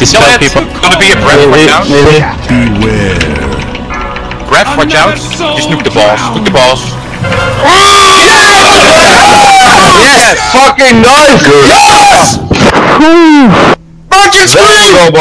Dispel no, it. people. Gonna be a breath. Watch out. Beware. Breath. Watch out. Just nuke the balls. Nuke the balls. Yes! Fucking nice! Yes! Fucking sweet!